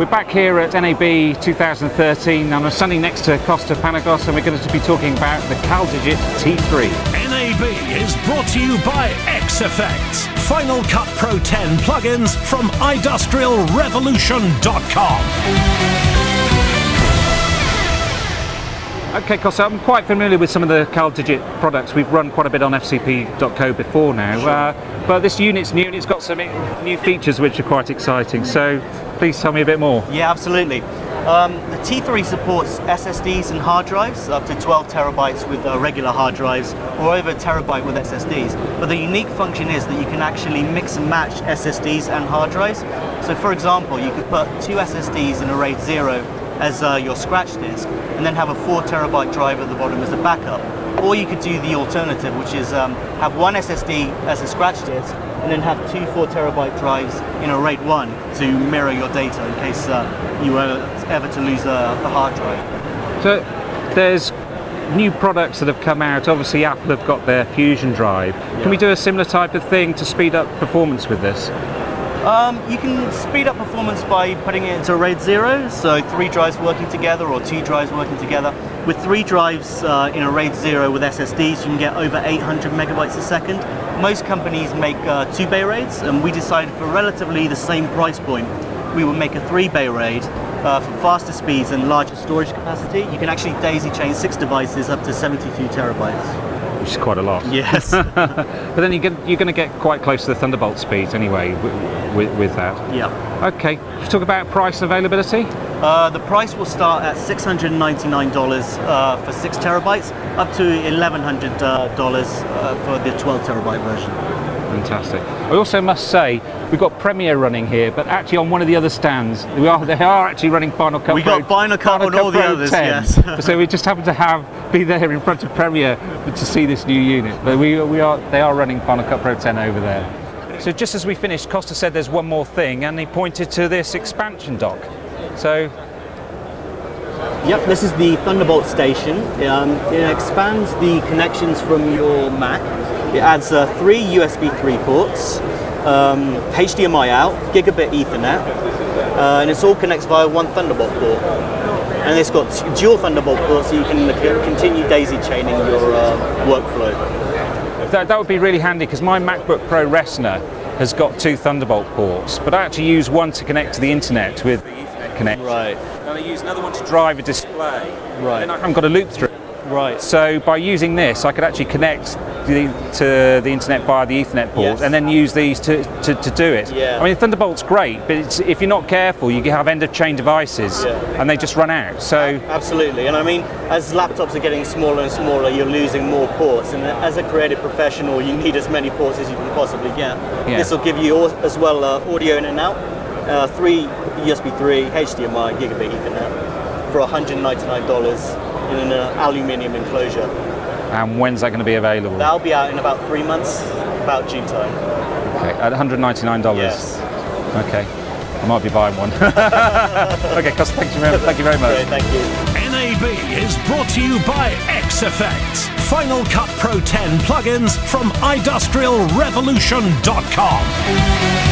We're back here at NAB 2013 and I'm standing next to Costa Panagos and we're going to be talking about the CalDigit T3. NAB is brought to you by X Effects, Final Cut Pro 10 plugins from industrialrevolution.com. Okay, Costa, I'm quite familiar with some of the CalDigit products. We've run quite a bit on FCP.co before now, sure. uh, but this unit's new and it's got some new features which are quite exciting. So please tell me a bit more. Yeah, absolutely. Um, the T3 supports SSDs and hard drives up to 12 terabytes with uh, regular hard drives or over a terabyte with SSDs. But the unique function is that you can actually mix and match SSDs and hard drives. So for example, you could put two SSDs in a RAID 0 as uh, your scratch disk and then have a four terabyte drive at the bottom as a backup. Or you could do the alternative, which is um, have one SSD as a scratch disk and then have two four terabyte drives in a RAID 1 to mirror your data in case uh, you were ever to lose uh, the hard drive. So there's new products that have come out. Obviously, Apple have got their Fusion drive. Yeah. Can we do a similar type of thing to speed up performance with this? Um, you can speed up performance by putting it into a RAID 0, so three drives working together or two drives working together. With three drives uh, in a RAID 0 with SSDs, you can get over 800 megabytes a second. Most companies make uh, two bay RAIDs, and we decided for relatively the same price point, we would make a three bay RAID uh, for faster speeds and larger storage capacity. You can actually daisy chain six devices up to 72 terabytes which is quite a lot. Yes. but then you are going to get quite close to the Thunderbolt speeds anyway with, with that. Yeah. Okay. Let's talk about price availability. Uh, the price will start at $699 uh, for six terabytes, up to $1,100 uh, for the 12 terabyte version. Fantastic. I also must say, we've got Premiere running here, but actually on one of the other stands, we are they are actually running Final Cut we Pro. We got Final Cut Final on Cut all Pro the others, 10. yes. so we just happen to have be there in front of Premiere to see this new unit. But we, we are they are running Final Cut Pro 10 over there. So just as we finished, Costa said there's one more thing, and he pointed to this expansion dock. So Yep, this is the Thunderbolt station. Um, it expands the connections from your Mac it adds uh, three USB 3 ports, um, HDMI out, gigabit Ethernet, uh, and it's all connects via one Thunderbolt port. And it's got dual Thunderbolt ports so you can continue daisy chaining your uh, workflow. That, that would be really handy because my MacBook Pro Retina has got two Thunderbolt ports, but I actually use one to connect to the internet with the Ethernet connection. Right. And I use another one to drive a display. Right. And I haven't got a loop through. Right. So by using this, I could actually connect the, to the internet via the Ethernet port yes. and then use these to, to, to, do it. Yeah. I mean, Thunderbolt's great, but if you're not careful, you have end of chain devices yeah. and they just run out. So Absolutely. And I mean, as laptops are getting smaller and smaller, you're losing more ports. And as a creative professional, you need as many ports as you can possibly get. Yeah. This will give you as well uh, audio in and out, uh, three USB 3, HDMI, gigabit Ethernet for $199 in an uh, aluminium enclosure. And when's that going to be available? That'll be out in about three months, about June time. Okay, at $199? Yes. Okay. I might be buying one. okay, Costa, thank you, very, thank you very much. Great, thank you. NAB is brought to you by X Effects, Final Cut Pro 10 plugins from industrialrevolution.com.